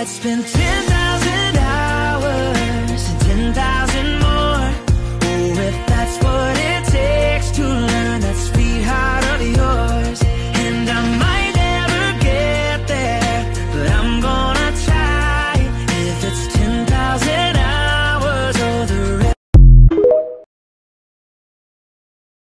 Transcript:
I'd spend ten.